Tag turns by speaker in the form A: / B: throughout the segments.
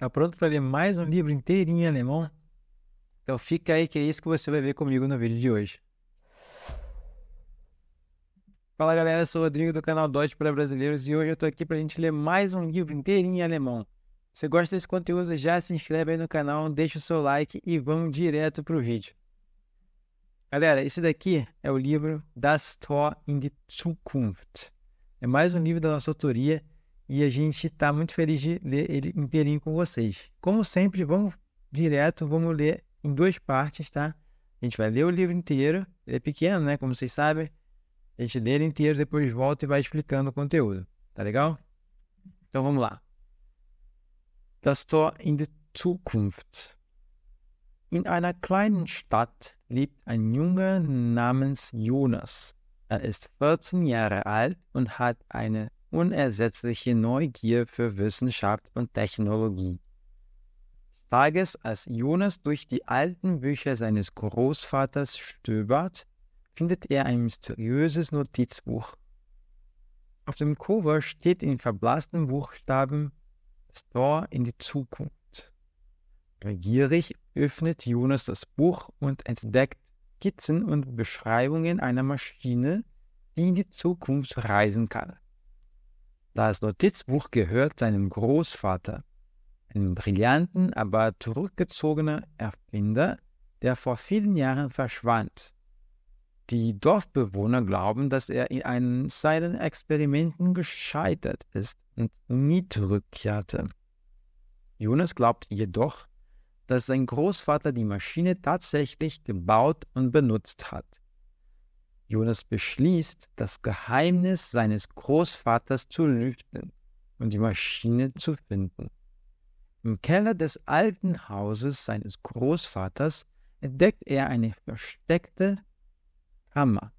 A: Tá pronto para ler mais um livro inteirinho em alemão? Então fica aí que é isso que você vai ver comigo no vídeo de hoje. Fala galera, eu sou o Rodrigo do canal Dodge para Brasileiros e hoje eu tô aqui para a gente ler mais um livro inteirinho em alemão. Se gosta desse conteúdo, já se inscreve aí no canal, deixa o seu like e vamos direto pro vídeo. Galera, esse daqui é o livro Das Tor in die Zukunft. É mais um livro da nossa autoria e a gente está muito feliz de ler ele inteirinho com vocês. Como sempre, vamos direto, vamos ler em duas partes, tá? A gente vai ler o livro inteiro, ele é pequeno, né? Como vocês sabem. A gente lê ele inteiro, depois volta e vai explicando o conteúdo, tá legal? Então vamos lá. Das Tor in die Zukunft. In einer kleinen Stadt lebt ein Junge namens Jonas. Er ist 14 Jahre alt und hat eine unersetzliche Neugier für Wissenschaft und Technologie. Tages, als Jonas durch die alten Bücher seines Großvaters stöbert, findet er ein mysteriöses Notizbuch. Auf dem Cover steht in verblassten Buchstaben das Tor in die Zukunft. Begierig öffnet Jonas das Buch und entdeckt Skizzen und Beschreibungen einer Maschine, die in die Zukunft reisen kann. Das Notizbuch gehört seinem Großvater, einem brillanten, aber zurückgezogener Erfinder, der vor vielen Jahren verschwand. Die Dorfbewohner glauben, dass er in einen seinen Experimenten gescheitert ist und nie zurückkehrte. Jonas glaubt jedoch, dass sein Großvater die Maschine tatsächlich gebaut und benutzt hat. Jonas beschließt, das Geheimnis seines Großvaters zu lüften und die Maschine zu finden. Im Keller des alten Hauses seines Großvaters entdeckt er eine versteckte Kammer.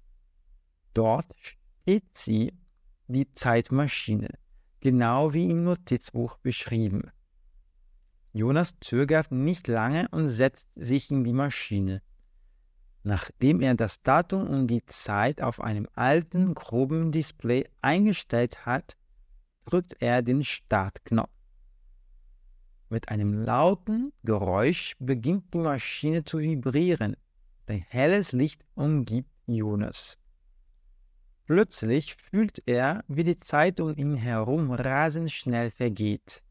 A: Dort steht sie, die Zeitmaschine, genau wie im Notizbuch beschrieben. Jonas zögert nicht lange und setzt sich in die Maschine. Nachdem er das Datum und die Zeit auf einem alten, groben Display eingestellt hat, drückt er den Startknopf. Mit einem lauten Geräusch beginnt die Maschine zu vibrieren. Ein helles Licht umgibt Jonas. Plötzlich fühlt er, wie die Zeit um ihn herum rasend schnell vergeht.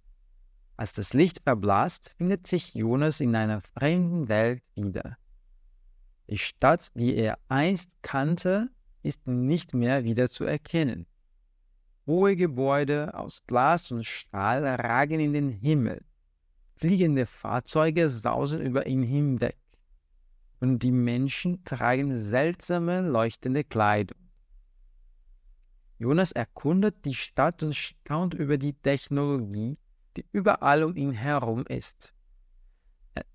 A: Als das Licht verblasst, findet sich Jonas in einer fremden Welt wieder. Die Stadt, die er einst kannte, ist nicht mehr wieder zu erkennen. Hohe Gebäude aus Glas und Stahl ragen in den Himmel. Fliegende Fahrzeuge sausen über ihn hinweg. Und die Menschen tragen seltsame, leuchtende Kleidung. Jonas erkundet die Stadt und staunt über die Technologie, die überall um ihn herum ist.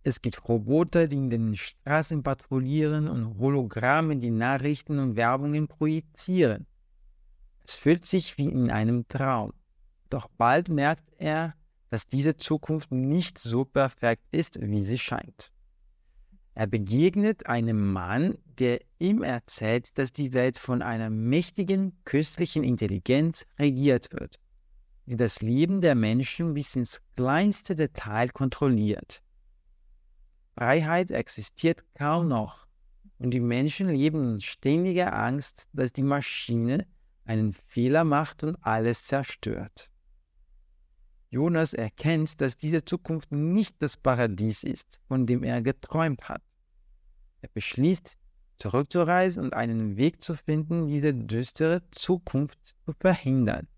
A: Es gibt Roboter, die in den Straßen patrouillieren und Hologramme, die Nachrichten und Werbungen projizieren. Es fühlt sich wie in einem Traum. Doch bald merkt er, dass diese Zukunft nicht so perfekt ist, wie sie scheint. Er begegnet einem Mann, der ihm erzählt, dass die Welt von einer mächtigen künstlichen Intelligenz regiert wird, die das Leben der Menschen bis ins kleinste Detail kontrolliert. Freiheit existiert kaum noch und die Menschen leben in ständiger Angst, dass die Maschine einen Fehler macht und alles zerstört. Jonas erkennt, dass diese Zukunft nicht das Paradies ist, von dem er geträumt hat. Er beschließt, zurückzureisen und einen Weg zu finden, diese düstere Zukunft zu verhindern.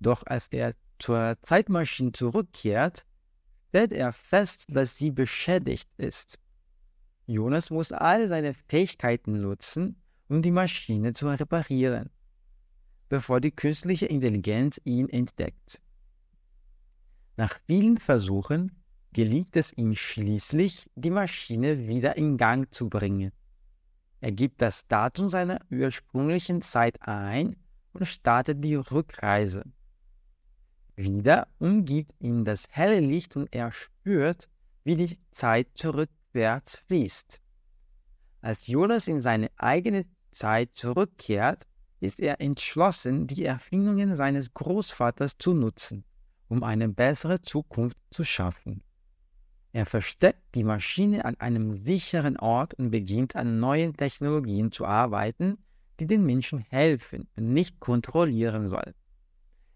A: Doch als er zur Zeitmaschine zurückkehrt, stellt er fest, dass sie beschädigt ist. Jonas muss all seine Fähigkeiten nutzen, um die Maschine zu reparieren, bevor die künstliche Intelligenz ihn entdeckt. Nach vielen Versuchen gelingt es ihm schließlich, die Maschine wieder in Gang zu bringen. Er gibt das Datum seiner ursprünglichen Zeit ein und startet die Rückreise. Wieder umgibt ihn das helle Licht und er spürt, wie die Zeit zurückwärts fließt. Als Jonas in seine eigene Zeit zurückkehrt, ist er entschlossen, die Erfindungen seines Großvaters zu nutzen, um eine bessere Zukunft zu schaffen. Er versteckt die Maschine an einem sicheren Ort und beginnt an neuen Technologien zu arbeiten, die den Menschen helfen und nicht kontrollieren sollen.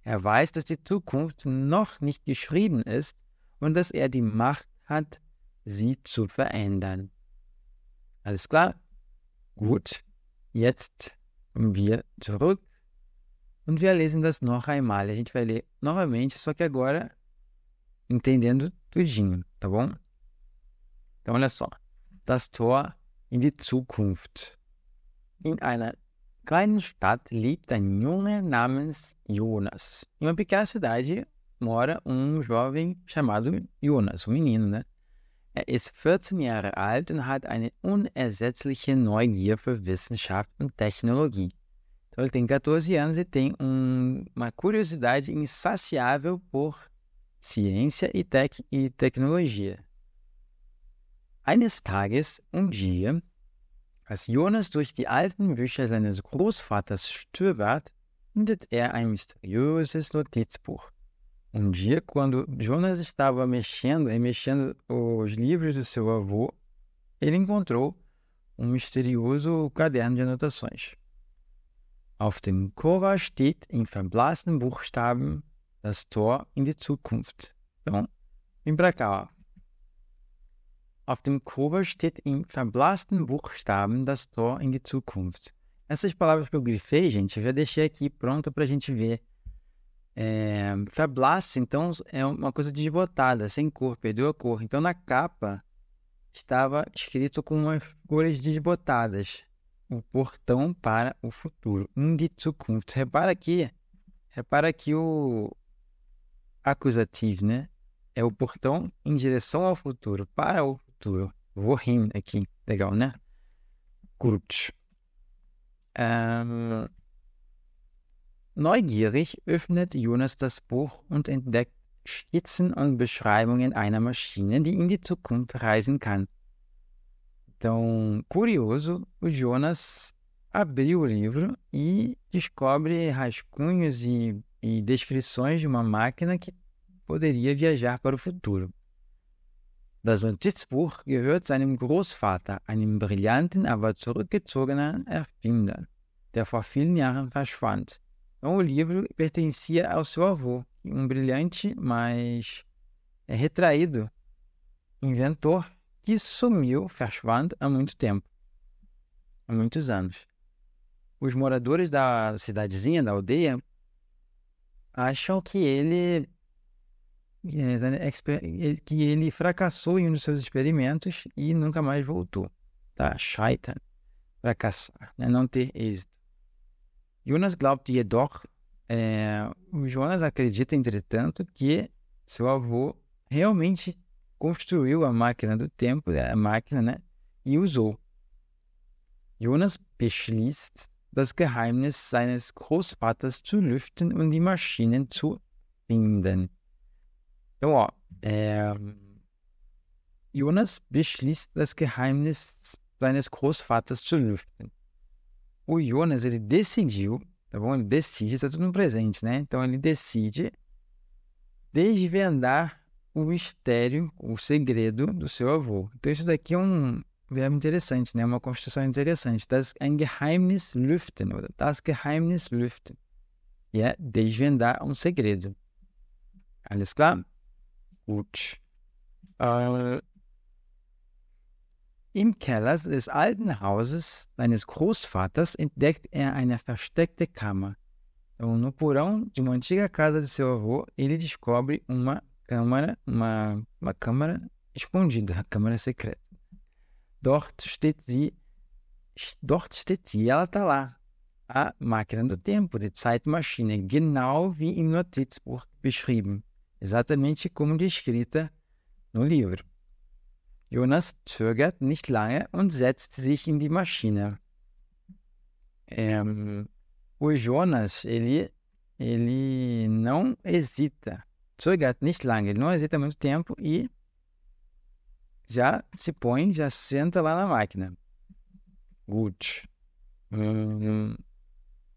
A: Er weiß, dass die Zukunft noch nicht geschrieben ist und dass er die Macht hat, sie zu verändern. Alles klar? Gut. Jetzt kommen wir zurück und wir lesen das noch einmal. A gente vai ler novamente, só que agora entendendo tudinho, tá bom? Então, olha só. Das Tor in die Zukunft. In einer kleinen Stadt lebt ein Junge namens Jonas. Em uma pequena cidade mora um jovem chamado Jonas, um menino, né? Er ist 14 Jahre alt und hat eine unersetzliche Neugier für Wissenschaft und Technologie. Então ele tem 14 anos e tem um, uma curiosidade insaciável por ciência e, tec e tecnologia. Eines Tages, um dia, als Jonas durch die alten Bücher seines Großvaters stöbert, findet er ein mysteriöses Notizbuch. Um dia, quando Jonas estava mexendo, remexendo os livros do seu avô, ele encontrou um misterioso caderno de anotações. Auf dem Cover steht in verblasenen Buchstaben das Tor in die Zukunft. Então, vem para cá, ó. Auf dem Cover steht in verblassten Buchstaben das Tor in die Zukunft. Essas palavras que eu grifei, gente, eu já deixei aqui pronta para a gente ver. É, Fablast, então, é uma coisa desbotada, sem cor, perdeu a cor. Então, na capa estava escrito com umas cores desbotadas. O portão para o futuro. In die Zukunft. Repara aqui, repara aqui o, acusativo, né? É o portão em direção ao futuro, para o futuro. Wohin aqui, legal, né? Gut. Ähm, neugierig öffnet Jonas das Buch und entdeckt Skizzen und Beschreibungen einer Maschine, die in die Zukunft reisen kann. Então, curioso, o Jonas abriu o livro e descobre rascunhos e e descrições de uma máquina que poderia viajar para o futuro. Das Notizbuch gehört seinem Großvater, einem brillanten, aber zurückgezogenen Erfinder, der vor vielen Jahren verschwand. O livro pertencia ao seu avô, um brilhante, mas retraído inventor que sumiu, verschwand, há muito tempo há muitos anos. Os moradores da cidadezinha, da aldeia, acham que ele que ele fracassou em um dos seus experimentos e nunca mais voltou. Tá? Scheitern. Fracassar, né? não ter êxito. Jonas glaubt jedoch, é, o Jonas acredita, entretanto, que seu avô realmente construiu a máquina do tempo, a máquina, né? E usou. Jonas beschließt, das Geheimnis seines Großvaters zu lüften und die Maschinen zu finden. Então, ó, é, Jonas beschließt das Geheimnis seines Großvaters zu lüften. O Jonas, ele decidiu, tá bom? Ele decide, está tudo no presente, né? Então, ele decide desvendar o mistério, o segredo do seu avô. Então, isso daqui é um, verbo interessante, né? Uma construção interessante. Das Geheimnis lüften, das Geheimnis lüften. E é desvendar um segredo. Alles klar? Gut. Äh, Im Keller des alten Hauses seines Großvaters entdeckt er eine versteckte Kammer. Então, no porão de uma antiga casa de seu avô, ele descobre uma câmara, uma, uma câmara escondida, a câmara secreta. Dort steht sie, dort steht sie, ela está lá. A máquina do tempo, de Zeitmaschine, genau wie im Notizbuch beschrieben. Exatamente como descrita no livro. Jonas zögert nicht lange und setzt sich in die Maschine. Ähm, o Jonas, ele, ele não hesita. Zögert nicht lange, ele não hesita muito tempo e já se põe, já senta lá na máquina. Gut. Hum,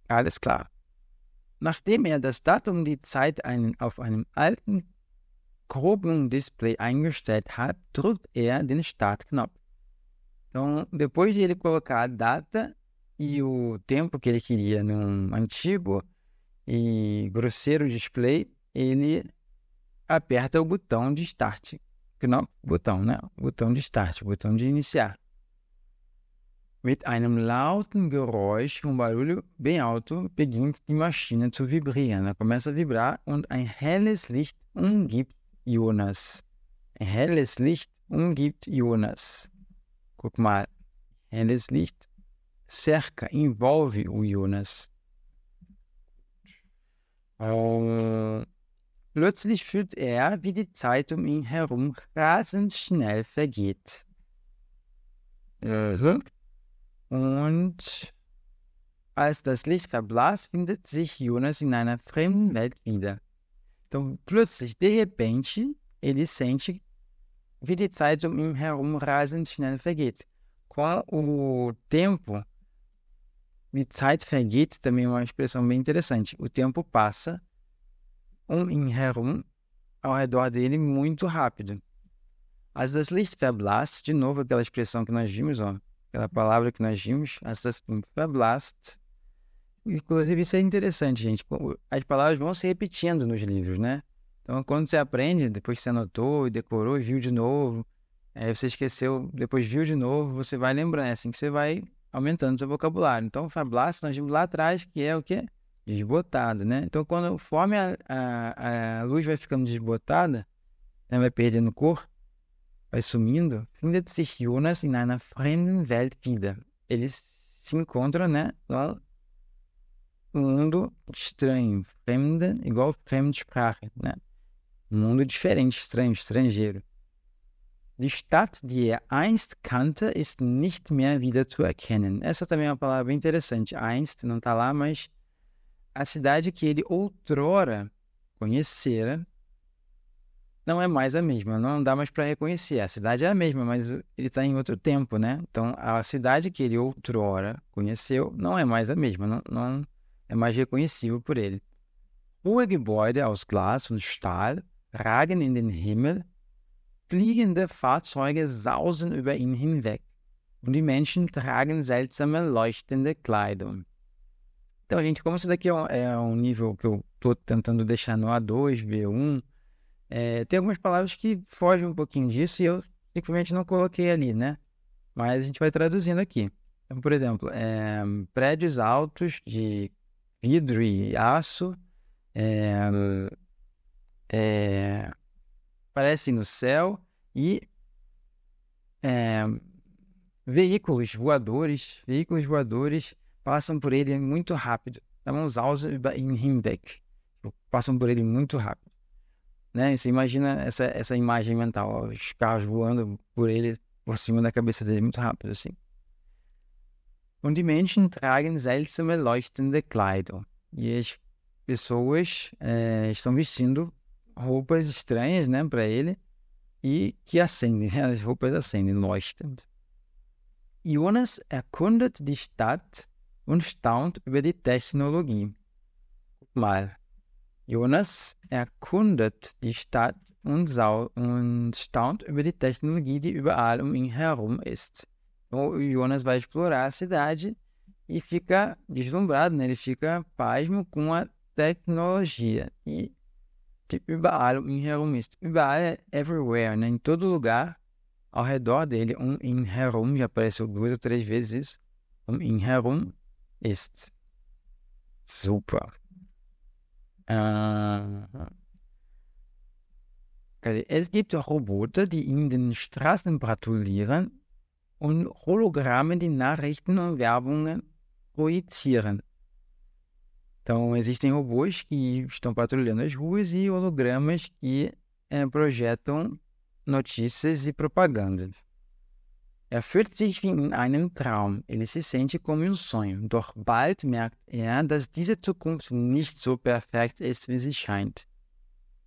A: alles klar. Nachdem er das Datum die Zeit einen, auf einem alten groben Display eingestellt hat, drückt er den Startknopf. Então, depois de ele colocar a data e o tempo que ele queria num antigo e grosseiro display, ele aperta o botão de Start. Knopf, botão, né? Botão de Start, botão de iniciar. Mit einem lauten Geräusch, um barulho bem alto, beginnt die Maschine zu vibrieren. Começa a vibrar und ein helles Licht umgibt Jonas. Ein helles Licht umgibt Jonas. Guck mal, helles Licht cerca, envolve o Jonas. Uh, plötzlich fühlt er, wie die Zeit um ihn herum rasend schnell vergeht. Uh, und als das Licht verblasst, findet sich Jonas in einer fremden Welt wieder. Então, plötzlich, de repente, ele sente wie die Zeit um ihn herum rasend schnell vergeht. Com o tempo, die Zeit vergeht também é uma expressão bem interessante. O tempo passa um ihn herum, ao redor dele, muito rápido. Als das Licht verblasst, de novo aquela expressão que nós vimos, ó, aquela palavra que nós vimos, as das verblasst. Inclusive, isso é interessante, gente. As palavras vão se repetindo nos livros, né? Então, quando você aprende, depois você anotou, decorou, viu de novo, aí você esqueceu, depois viu de novo, você vai lembrando. É assim que você vai aumentando seu vocabulário. Então, verblasst, nós vimos lá atrás, que é o quê? Desbotado, né? Então, quando conforme a, a, a luz vai ficando desbotada, né, vai perdendo cor, vai sumindo, findet sich Jonas in einer fremden Welt wieder. Ele se encontra, né, um mundo estranho, fremde, igual Fremdsprache, né? Mundo diferente, estranho, estrangeiro. Die Stadt, die er einst kannte, ist nicht mehr wieder zu erkennen. Essa também é uma palavra interessante. Einst não está lá, mas a cidade que ele outrora conhecera não é mais a mesma, não dá mais para reconhecer. A cidade é a mesma, mas ele está em outro tempo, né? Então, a cidade que ele outrora conheceu não é mais a mesma, não, não é mais reconhecível por ele. Hohe Gebäude aus Glas und Stahl ragen in den Himmel, fliegende Fahrzeuge sausen über ihn hinweg und die Menschen tragen seltsame leuchtende Kleidung. Então, gente, como isso daqui é um, é nível que eu estou tentando deixar no A2, B1, é, tem algumas palavras que fogem um pouquinho disso e eu simplesmente não coloquei ali, né? Mas a gente vai traduzindo aqui. Então, por exemplo, é, prédios altos de vidro e aço é, é, aparecem no céu e é, veículos voadores, veículos voadores passam por ele muito rápido. Vamos em Hinbeck. Passam por ele muito rápido né? Você imagina essa, essa imagem mental, ó, os carros voando por ele, por cima da cabeça dele, muito rápido, assim. Und die Menschen tragen seltsame leuchtende Kleidung. E as pessoas é, estão vestindo roupas estranhas, né, para ele e que acendem, né? as roupas acendem, leuchtend. Jonas erkundet die Stadt und staunt über die Technologie. Mal, Jonas erkundet die Stadt und, und, staunt über die Tecnologia die überall um ihn herum ist. O Jonas vai explorar a cidade e fica deslumbrado, né? ele fica pasmo com a tecnologia. E tipo, überall um ihn herum ist. Überall é everywhere, né? em todo lugar ao redor dele. Um ihn herum, já apareceu duas ou três vezes isso. Um ihn herum ist. Super. Äh, es gibt Roboter, die in den Straßen patrouillieren und Hologramme, die Nachrichten und Werbungen projizieren. Então, existem robôs que estão patrulhando as ruas e hologramas que é, projetam notícias e propagandas. Er fühlt sich wie in einem Traum. Ele se sente como um sonho. Doch bald merkt er, dass diese Zukunft nicht so perfekt ist, wie sie scheint.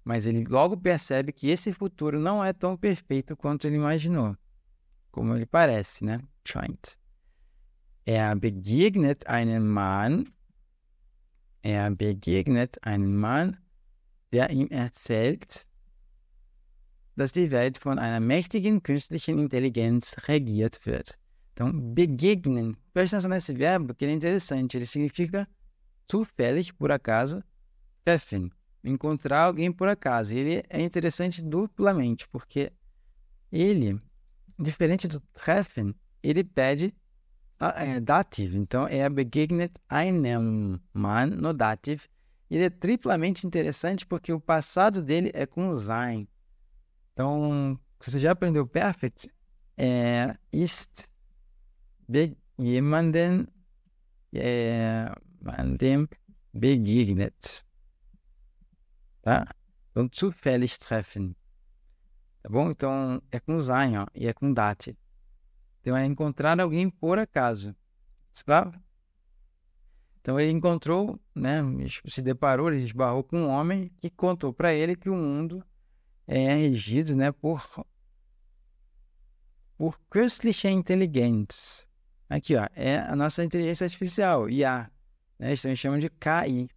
A: Mas ele logo percebe que esse futuro não é tão perfeito quanto ele imaginou. Como ele parece, né? Scheint. Er begegnet einem Mann, Er begegnet einen Mann, der ihm erzählt, dass die Welt von einer mächtigen künstlichen Intelligenz regiert wird. Então, begegnen. Presta atenção nesse verbo, que ele é interessante. Ele significa zufällig, por acaso, treffen. Encontrar alguém por acaso. Ele é interessante duplamente, porque ele, diferente do treffen, ele pede é, dativo. Então, er begegnet einem Mann no dativo. Ele é triplamente interessante porque o passado dele é com sein. Então, você já aprendeu perfect? É ist jemanden é, dem begegnet. Tá? Então, zufällig treffen. Tá bom? Então, é com sein, ó, e é com date. Então, é encontrar alguém por acaso. Claro? Então, ele encontrou, né, se deparou, ele esbarrou com um homem que contou para ele que o mundo é regido né, por, por künstliche Intelligenz. Aqui, ó, é a nossa inteligência artificial, IA. Né? Eles também chamam de KI,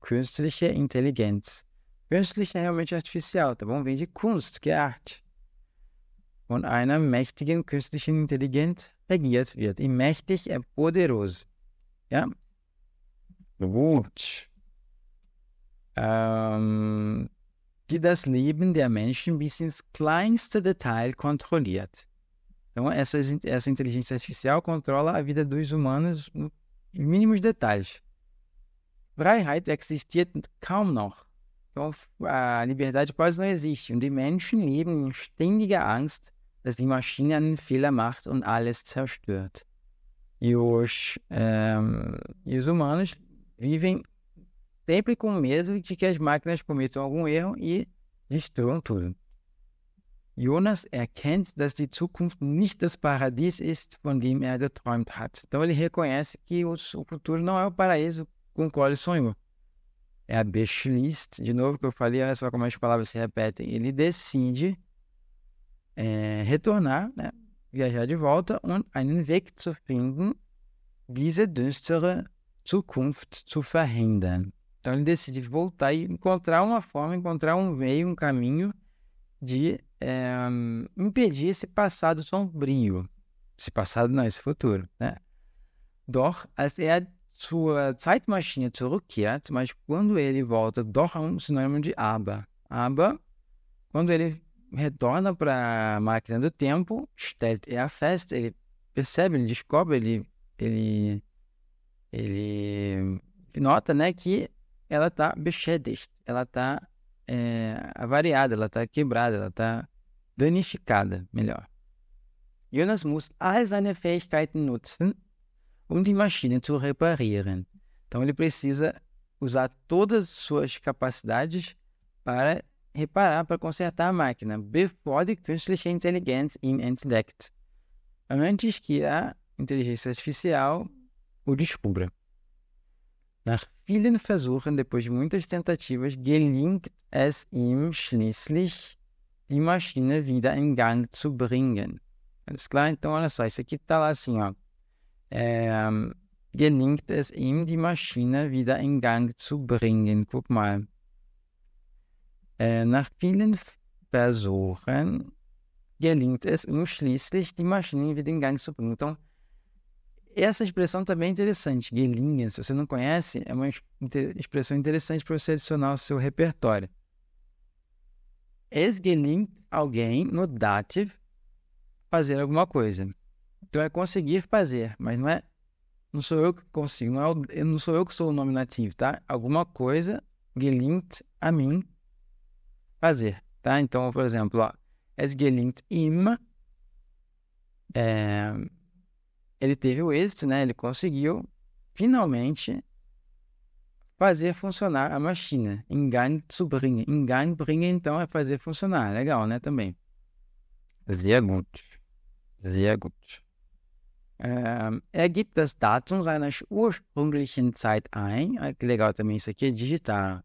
A: Künstliche Intelligenz. Künstliche é realmente artificial, tá bom? Vem de Kunst, que é arte. Von einer mächtigen künstlichen Intelligenz regiert wird. E mächtig é poderoso. Ja? Gut. Ähm, die das Leben der Menschen bis ins kleinste Detail kontrolliert. Então, essa, essa inteligência artificial controla a vida dos humanos nos mínimos detalhes. Freiheit existiert kaum noch. Então, a liberdade quase não existe. Und die Menschen leben in ständiger Angst, dass die Maschine einen Fehler macht und alles zerstört. E os, um, e os humanos vivem sempre com medo de que as máquinas cometam algum erro e destruam tudo. Jonas erkennt, dass die Zukunft nicht das Paradies ist, von dem er geträumt hat. Então ele reconhece que o, futuro não é o paraíso com o qual ele sonhou. Er beschließt, de novo que eu falei, olha só como as palavras se repetem. Ele decide é, retornar, né, viajar de volta und einen Weg zu finden, diese düstere Zukunft zu verhindern. Então ele decide voltar e encontrar uma forma, encontrar um meio, um caminho de é, impedir esse passado sombrio. Esse passado não, esse futuro, né? Doch, als er zur Zeitmaschine zurückkehrt, mas quando ele volta, doch é um sinônimo de aber. Aber, quando ele retorna para a máquina do tempo, stellt er fest, ele percebe, ele descobre, ele, ele, ele nota, né, que ela está beschädigt, ela está é, avariada, ela está quebrada, ela está danificada, melhor. Jonas muss all seine Fähigkeiten nutzen, um die Maschine zu reparieren. Então ele precisa usar todas as suas capacidades para reparar, para consertar a máquina, bevor die künstliche Intelligenz ihn entdeckt. Antes que a inteligência artificial o descubra. Nach vielen Versuchen, depois de muitas tentativas, gelingt es ihm schließlich, die Maschine wieder in Gang zu bringen. Alles klar? Então, olha só, isso aqui está lá assim, ó. É, gelingt es ihm, die Maschine wieder in Gang zu bringen. Guck mal. Äh, nach vielen Versuchen gelingt es ihm schließlich, die Maschine wieder in Gang zu bringen. Então, essa expressão também é interessante, guelinha. Se você não conhece, é uma expressão interessante para você adicionar ao seu repertório. Es alguém no dative fazer alguma coisa. Então é conseguir fazer, mas não é não sou eu que consigo, não, é não sou eu que sou o nome nativo, tá? Alguma coisa gelingt a mim fazer, tá? Então, por exemplo, ó, es gelingt ihm é, ele teve o êxito, né? Ele conseguiu finalmente fazer funcionar a máquina. Em Gang zu bringen. Então, é fazer funcionar. Legal, né? Também. Sehr gut. Sehr gut. Ähm, er gibt das Datum seiner ursprünglichen Zeit ein. Ah, que legal também isso aqui é digitar.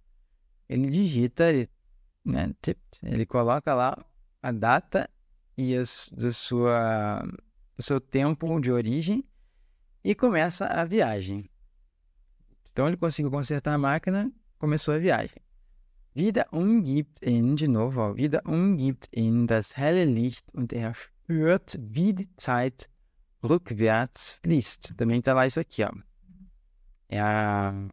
A: Ele digita, ele, né, tippt, ele coloca lá a data e as, da sua o seu tempo de origem e começa a viagem. Então ele conseguiu consertar a máquina, começou a viagem. Wieder umgibt ihn, de novo, wieder umgibt ihn das helle Licht und er spürt, wie die Zeit rückwärts fließt. Também está lá isso aqui, ó. Er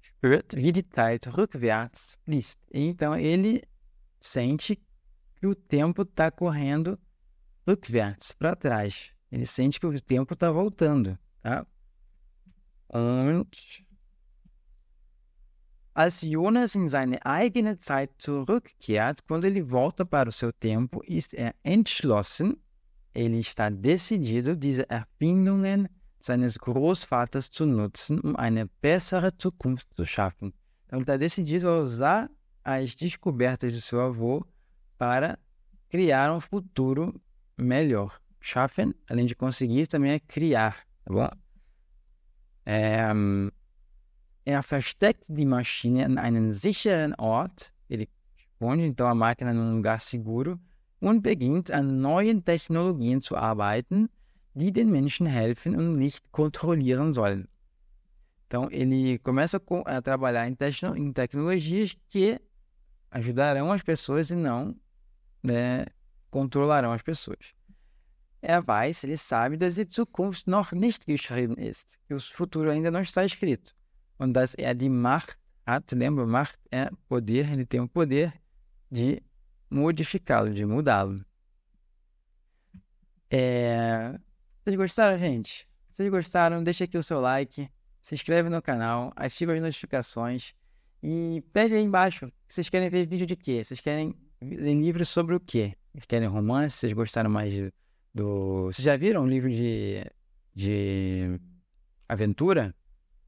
A: spürt, wie die Zeit rückwärts fließt. Então ele sente que o tempo está correndo rückwärts, para trás. Ele sente que o tempo está voltando, tá? Und als Jonas in seine eigene Zeit zurückkehrt, quando ele volta para o seu tempo, ist er entschlossen, ele está decidido, diese Erfindungen seines Großvaters zu nutzen, um eine bessere Zukunft zu schaffen. Então ele está decidido a usar as descobertas do seu avô para criar um futuro melhor. Schaffen, além de conseguir, também é criar, tá bom? É, er versteckt die Maschine an einen sicheren Ort, ele esconde então a máquina num lugar seguro und beginnt an neuen Technologien zu arbeiten, die den Menschen helfen und nicht kontrollieren sollen. Então, ele começa a trabalhar em, tecno em tecnologias que ajudarão as pessoas e não né, controlarão as pessoas. Er weiß, ele sabe, dass die Zukunft noch nicht geschrieben ist, que o futuro ainda não está escrito. Und dass er die Macht hat, lembra, Macht é poder, ele tem o poder de modificá-lo, de mudá-lo. É... Vocês gostaram, gente? Vocês gostaram, deixa aqui o seu like, se inscreve no canal, ativa as notificações e pede aí embaixo. Vocês querem ver vídeo de quê? Vocês querem ler livros sobre o quê? Querem romance? Vocês gostaram mais do... Vocês já viram um livro de, de aventura?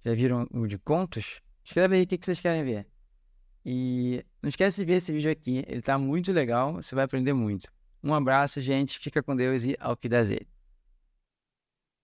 A: Já viram o de contos? Escreve aí o que vocês querem ver. E não esquece de ver esse vídeo aqui, ele está muito legal, você vai aprender muito. Um abraço, gente, fica com Deus e ao Fidazel.